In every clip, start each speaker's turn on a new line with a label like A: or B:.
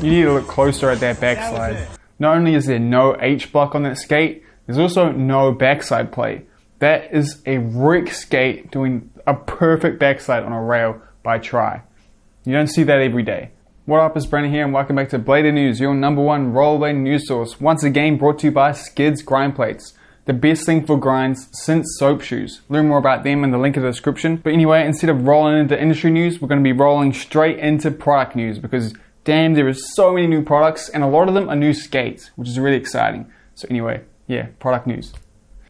A: You need to look closer at that backslide. Not only is there no H block on that skate, there's also no backside plate. That is a rec skate doing a perfect backslide on a rail by try. You don't see that every day. What up, it's Brandon here, and welcome back to Blader News, your number one rollerblading news source. Once again, brought to you by Skidz Grind Plates, the best thing for grinds since soap shoes. Learn more about them in the link in the description. But anyway, instead of rolling into industry news, we're going to be rolling straight into product news because damn, there is so many new products, and a lot of them are new skates, which is really exciting. So anyway, yeah, product news.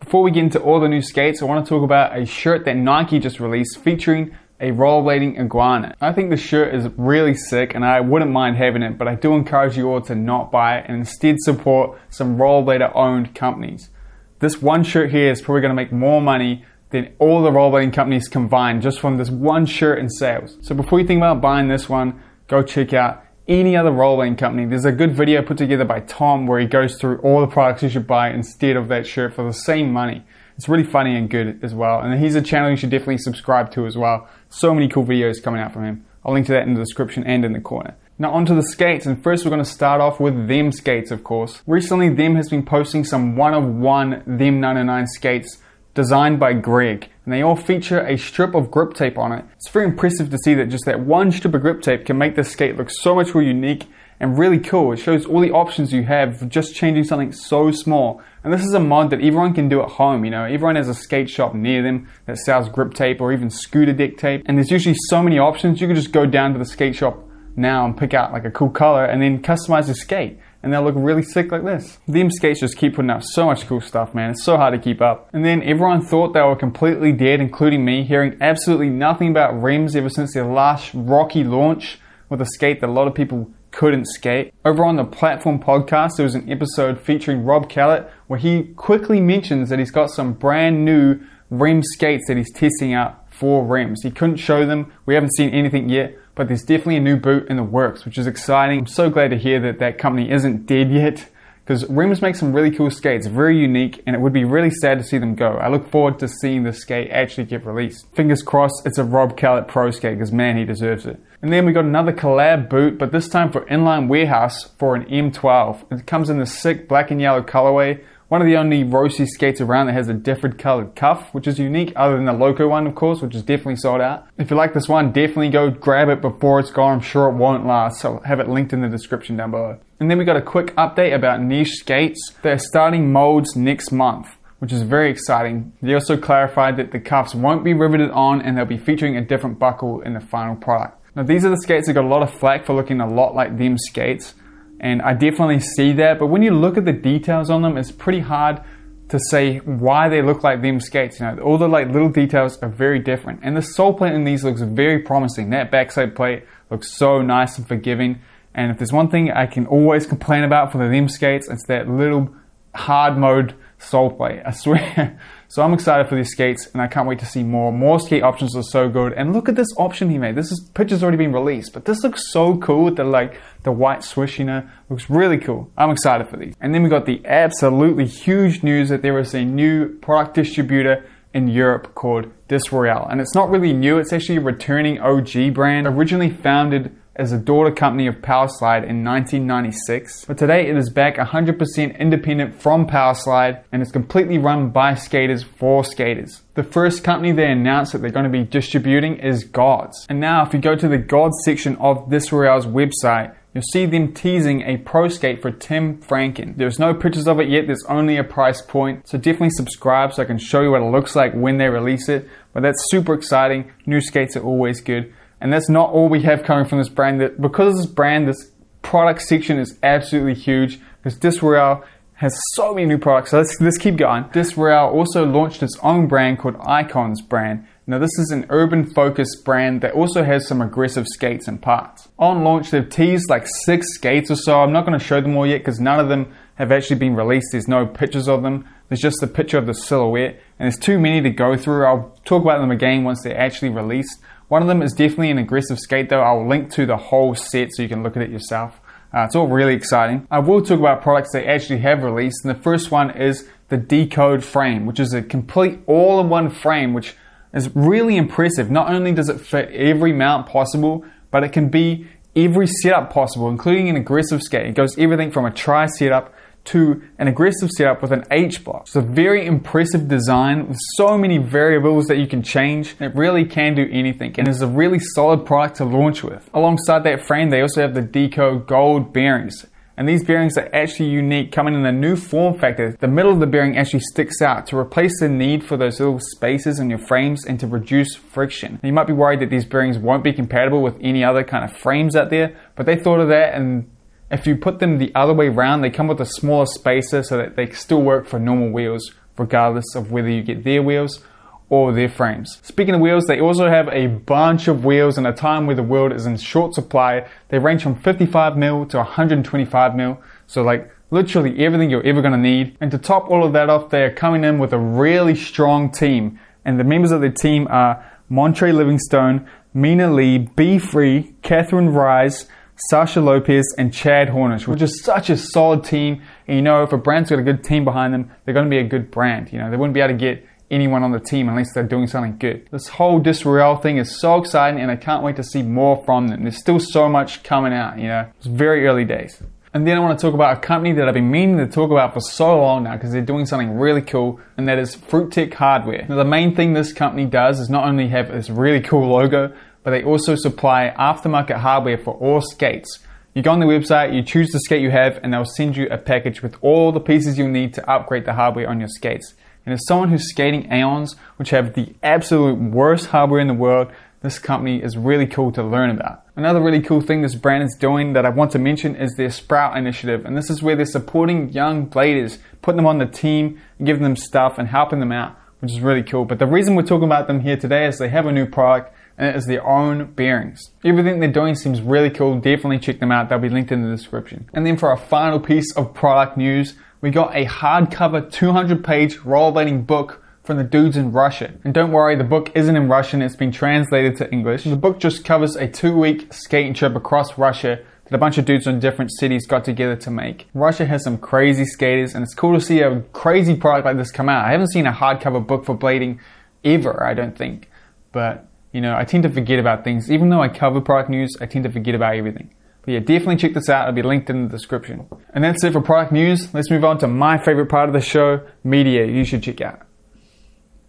A: Before we get into all the new skates, I want to talk about a shirt that Nike just released featuring a rollerblading iguana. I think the shirt is really sick and I wouldn't mind having it, but I do encourage you all to not buy it and instead support some rollerblader owned companies. This one shirt here is probably going to make more money than all the rollerblading companies combined just from this one shirt in sales. So before you think about buying this one, go check out any other rollerblading company. There's a good video put together by Tom where he goes through all the products you should buy instead of that shirt for the same money. It's really funny and good as well. And he's a channel you should definitely subscribe to as well. So many cool videos coming out from him. I'll link to that in the description and in the corner. Now onto the skates, and first we're going to start off with them skates, of course. Recently, them has been posting some one of one Them 909 skates designed by Greg, and they all feature a strip of grip tape on it. It's very impressive to see that just that one strip of grip tape can make the skate look so much more unique and really cool. It shows all the options you have for just changing something so small. And this is a mod that everyone can do at home, you know. Everyone has a skate shop near them that sells grip tape or even scooter deck tape. And there's usually so many options. You can just go down to the skate shop now and pick out like a cool color and then customize the skate. And they'll look really sick like this. Them skates just keep putting out so much cool stuff, man. It's so hard to keep up. And then everyone thought they were completely dead, including me, hearing absolutely nothing about Remz ever since their last rocky launch with a skate that a lot of people couldn't skate. Over on the Platform podcast, there was an episode featuring Rob Kellett where he quickly mentions that he's got some brand new Remz skates that he's testing out for Remz. He couldn't show them, we haven't seen anything yet, but there's definitely a new boot in the works, which is exciting. I'm so glad to hear that that company isn't dead yet because Remz make some really cool skates, very unique, and it would be really sad to see them go. I look forward to seeing the skate actually get released. Fingers crossed it's a Rob Kellett Pro skate because man, he deserves it. And then we got another collab boot, but this time for Inline Warehouse for an M12. It comes in the sick black and yellow colorway. One of the only Roces skates around that has a different colored cuff, which is unique, other than the Loco one, of course, which is definitely sold out. If you like this one, definitely go grab it before it's gone. I'm sure it won't last, so I'll have it linked in the description down below. And then we got a quick update about Niche Skates. They're starting molds next month which is very exciting. They also clarified that the cuffs won't be riveted on and they'll be featuring a different buckle in the final product. Now these are the skates that got a lot of flack for looking a lot like them skates, and I definitely see that, but when you look at the details on them, it's pretty hard to say why they look like them skates. You know, all the like little details are very different. And the sole plate in these looks very promising. That backside plate looks so nice and forgiving. And if there's one thing I can always complain about for the them skates, it's that little hard mode sole plate. I swear. So I'm excited for these skates and I can't wait to see more. More skate options are so good. And look at this option he made. This is picture's already been released, but this looks so cool with the like the white swoosh, you know, looks really cool. I'm excited for these. And then we got the absolutely huge news that there is a new product distributor in Europe called Disroyal. And it's not really new, it's actually a returning OG brand, originally founded as a daughter company of Powerslide in 1996. But today it is back 100% independent from Powerslide and is completely run by skaters for skaters. The first company they announced that they're going to be distributing is Gawds. And now if you go to the Gawds section of Disroyal's website, you'll see them teasing a pro skate for Tim Franken. There's no pictures of it yet, there's only a price point, so definitely subscribe so I can show you what it looks like when they release it. But that's super exciting. New skates are always good. And that's not all we have coming from this brand. That because this brand, this product section is absolutely huge because Disroyal has so many new products. So let's, let's keep going. Disroyal also launched its own brand called IQONs brand. Now this is an urban focused brand that also has some aggressive skates and parts. On launch they've teased like six skates or so. I'm not going to show them all yet because none of them have actually been released. There's no pictures of them. There's just the picture of the silhouette and there's too many to go through. I'll talk about them again once they're actually released. One of them is definitely an aggressive skate though. I'll link to the whole set so you can look at it yourself. Uh, it's all really exciting. I will talk about products they actually have released, and the first one is the Decode frame, which is a complete all-in-one frame, which is really impressive. Not only does it fit every mount possible, but it can be every setup possible, including an aggressive skate. It goes everything from a tri setup to an aggressive setup with an H block. It's a very impressive design with so many variables that you can change. It really can do anything and is a really solid product to launch with. Alongside that frame, they also have the Decode Gold bearings. And these bearings are actually unique, coming in a new form factor. The middle of the bearing actually sticks out to replace the need for those little spaces in your frames and to reduce friction. Now, you might be worried that these bearings won't be compatible with any other kind of frames out there, but they thought of that and if you put them the other way around, they come with a smaller spacer so that they still work for normal wheels, regardless of whether you get their wheels or their frames. Speaking of wheels, they also have a bunch of wheels in a time where the world is in short supply. They range from 55 mil to 125 mil. So like literally everything you're ever gonna need. And to top all of that off, they are coming in with a really strong team. And the members of the team are Montre Livingston, Mina Lee, B Free, Catherine Rise, Sasha Lopez, and Chad Hornish, which is such a solid team. And you know, if a brand's got a good team behind them, they're going to be a good brand. You know, they wouldn't be able to get anyone on the team unless they're doing something good. This whole Disroyal thing is so exciting, and I can't wait to see more from them. There's still so much coming out. You know, it's very early days. And then I want to talk about a company that I've been meaning to talk about for so long now because they're doing something really cool, and that is Fruittech Hardware. Now, the main thing this company does is not only have this really cool logo, but they also supply aftermarket hardware for all skates. You go on the website, you choose the skate you have, and they'll send you a package with all the pieces you'll need to upgrade the hardware on your skates. And as someone who's skating Aeons, which have the absolute worst hardware in the world, this company is really cool to learn about. Another really cool thing this brand is doing that I want to mention is their Sprout initiative. And this is where they're supporting young bladers, putting them on the team, giving them stuff and helping them out, which is really cool. But the reason we're talking about them here today is they have a new product and it is their own bearings. Everything they're doing seems really cool. Definitely check them out. They'll be linked in the description. And then for our final piece of product news, we got a hardcover 200 page rollerblading book from the dudes in Russia. And don't worry, the book isn't in Russian, it's been translated to English. The book just covers a two week skating trip across Russia that a bunch of dudes in different cities got together to make. Russia has some crazy skaters, and it's cool to see a crazy product like this come out. I haven't seen a hardcover book for blading ever, I don't think. But you know, I tend to forget about things. Even though I cover product news, I tend to forget about everything. But yeah, definitely check this out. It'll be linked in the description. And that's it for product news. Let's move on to my favorite part of the show, media you should check out.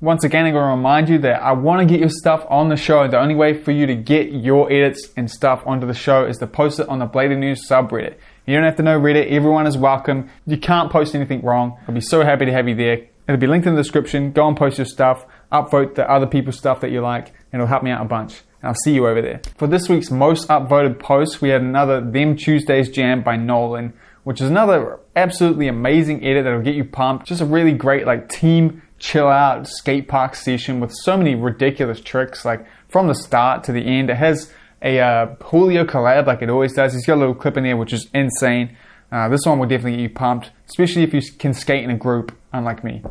A: Once again, I'm going to remind you that I want to get your stuff on the show. The only way for you to get your edits and stuff onto the show is to post it on the Blader News subreddit. You don't have to know Reddit. Everyone is welcome. You can't post anything wrong. I'll be so happy to have you there. It'll be linked in the description. Go and post your stuff. Upvote the other people's stuff that you like and it'll help me out a bunch. And I'll see you over there. For this week's most upvoted post, we had another Them Tuesdays Jam by Nolan, which is another absolutely amazing edit that'll get you pumped. Just a really great like team chill out skate park session with so many ridiculous tricks, like from the start to the end. It has a uh, Julio collab like it always does. He's got a little clip in there which is insane. Uh, this one will definitely get you pumped, especially if you can skate in a group, unlike me.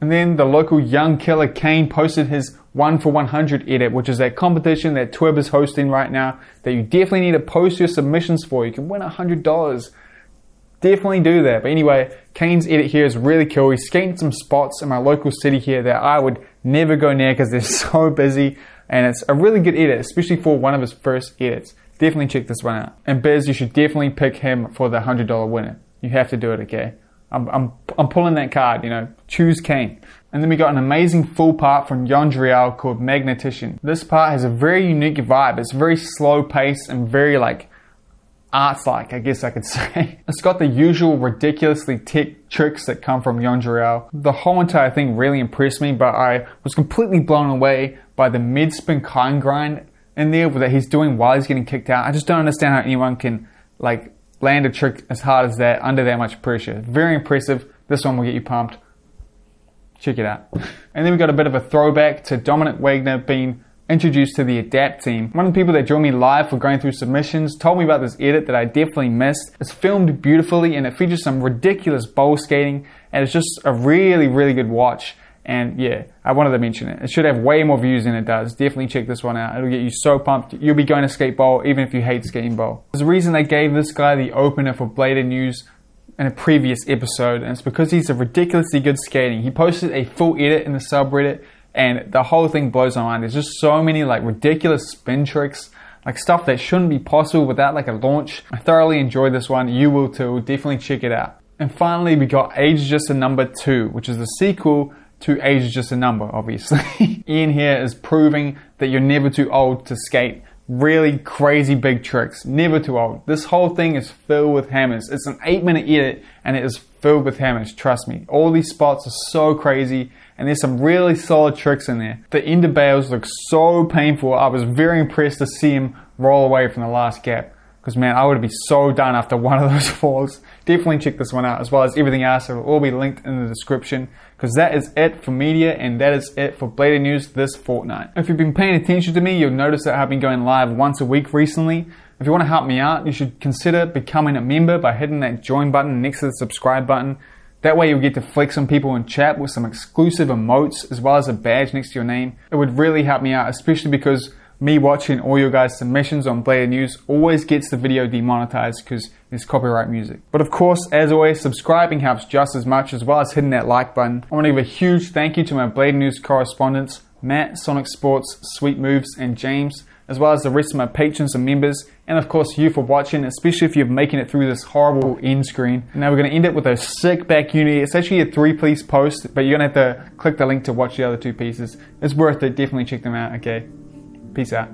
A: And then the local young killer Kane posted his 1 for 100 edit, which is that competition that Twib is hosting right now that you definitely need to post your submissions for. You can win $100. Definitely do that. But anyway, Kane's edit here is really cool. He's skating some spots in my local city here that I would never go near because they're so busy. And it's a really good edit, especially for one of his first edits. Definitely check this one out. And Biz, you should definitely pick him for the $100 winner. You have to do it, okay? I'm, I'm, I'm pulling that card, you know, choose Kane. And then we got an amazing full part from Yondriel called Magnetician. This part has a very unique vibe. It's very slow pace and very like arts like, I guess I could say. It's got the usual ridiculously tech tricks that come from Yondriel. The whole entire thing really impressed me, but I was completely blown away by the mid spin kind grind in there that he's doing while he's getting kicked out. I just don't understand how anyone can like land a trick as hard as that under that much pressure. Very impressive. This one will get you pumped. Check it out. And then we got a bit of a throwback to Dominic Wagner being introduced to the Adapt team. One of the people that joined me live for going through submissions told me about this edit that I definitely missed. It's filmed beautifully and it features some ridiculous bowl skating and it's just a really, really good watch. And yeah, I wanted to mention it. It should have way more views than it does. Definitely check this one out. It'll get you so pumped. You'll be going to skate bowl even if you hate skating bowl. There's a reason they gave this guy the opener for Blader News in a previous episode, and it's because he's a ridiculously good skating. He posted a full edit in the subreddit, and the whole thing blows my mind. There's just so many like ridiculous spin tricks. like stuff that shouldn't be possible without like a launch. I thoroughly enjoyed this one. You will too. Definitely check it out. And finally, we got Age Just a Number 2, which is the sequel to Age is Just a Number, obviously. Ian here is proving that you're never too old to skate really crazy big tricks. Never too old. This whole thing is filled with hammers. It's an eight minute edit and it is filled with hammers. Trust me. All these spots are so crazy and there's some really solid tricks in there. The ender bails look so painful. I was very impressed to see him roll away from the last gap. Because man, I would be so done after one of those falls. Definitely check this one out, as well as everything else. It will all be linked in the description. Because that is it for media, and that is it for Blader News this fortnight. If you've been paying attention to me, you'll notice that I've been going live once a week recently. If you want to help me out, you should consider becoming a member by hitting that join button next to the subscribe button. That way you'll get to flex on people in chat with some exclusive emotes as well as a badge next to your name. It would really help me out, especially because me watching all your guys' submissions on Blader News always gets the video demonetized because it's copyright music. But of course, as always, subscribing helps just as much as well as hitting that like button. I want to give a huge thank you to my Blader News correspondents, Matt, Sonic Sports, Sweet Moves, and James, as well as the rest of my patrons and members, and of course you for watching, especially if you're making it through this horrible end screen. Now we're going to end it with a sick back unity. It's actually a three piece post, but you're going to have to click the link to watch the other two pieces. It's worth it. Definitely check them out, okay? Peace out.